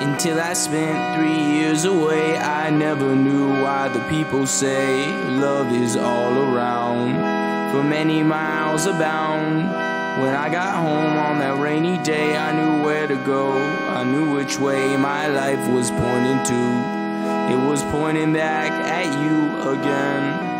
Until I spent three years away, I never knew why the people say love is all around. For many miles abound. When I got home on that rainy day, I knew where to go. I knew which way my life was pointing to. It was pointing back at you again.